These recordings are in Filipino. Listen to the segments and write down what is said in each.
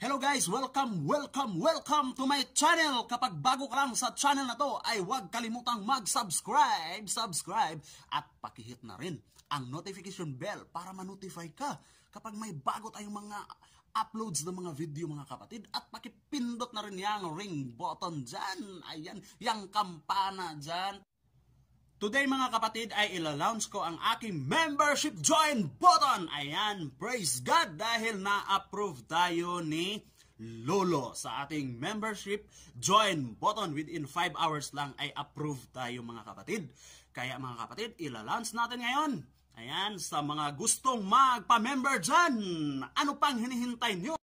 Hello guys! Welcome, welcome, welcome to my channel! Kapag bago ka lang sa channel na to, ay huwag kalimutang mag-subscribe, subscribe, at pakihit na rin ang notification bell para ma-notify ka kapag may bago tayong mga uploads ng mga video mga kapatid at pakipindot na rin yung ring button dyan. Ayan, yung kampana dyan Today mga kapatid ay ila-launch ko ang aking membership join button. Ayan, praise God dahil na-approve tayo ni Lolo sa ating membership join button. Within 5 hours lang ay approve tayo mga kapatid. Kaya mga kapatid, ila-launch natin ngayon. Ayan, sa mga gustong magpa-member dyan, ano pang hinihintay nyo?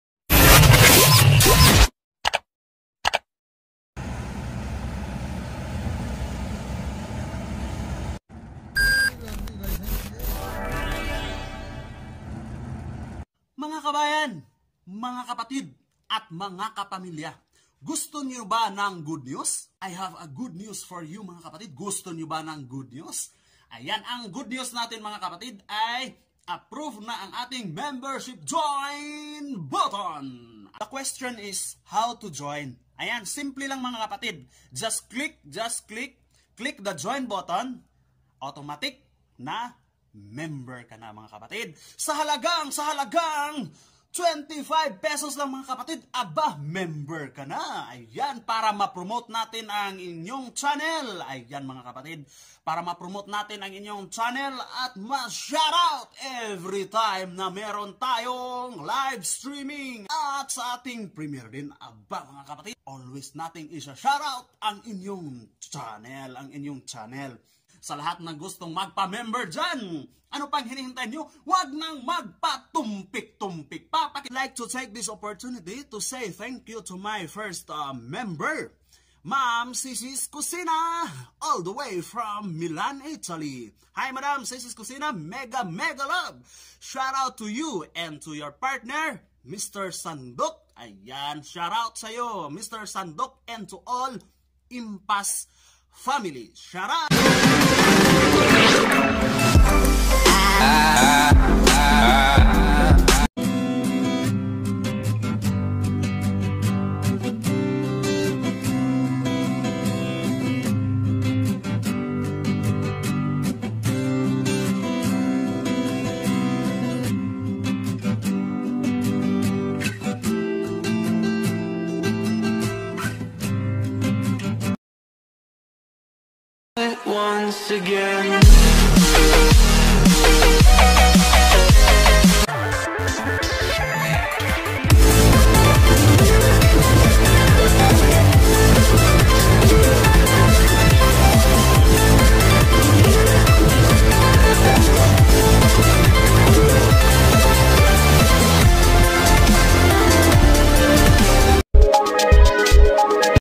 Mga kabayan, mga kapatid, at mga kapamilya, gusto niyo ba ng good news? I have a good news for you mga kapatid. Gusto niyo ba ng good news? Ayan, ang good news natin mga kapatid ay approve na ang ating membership join button. The question is how to join. Ayan, simple lang mga kapatid. Just click, just click, click the join button. Automatic na member ka na mga kapatid. Sa halagang, sa halagang 25 pesos lang mga kapatid, aba, member ka na. Ayan, para ma-promote natin ang inyong channel. Ayan mga kapatid, para ma-promote natin ang inyong channel at ma-shoutout every time na meron tayong live streaming. At sa ating premiere din, aba mga kapatid, always nating isa-shoutout ang inyong channel, ang inyong channel sa lahat ng gustong magpa-member dyan. Ano pang hinihintay nyo? Huwag nang magpatumpik-tumpik pa. I'd like to take this opportunity to say thank you to my first uh, member. Ma'am Sisis Kusina, all the way from Milan, Italy. Hi, Madam Sisis Kusina, mega, mega love. Shout out to you and to your partner, Mr. Sandok. Ayan, shout out sa'yo, Mr. Sandok, and to all Impas family. Shout out! Once again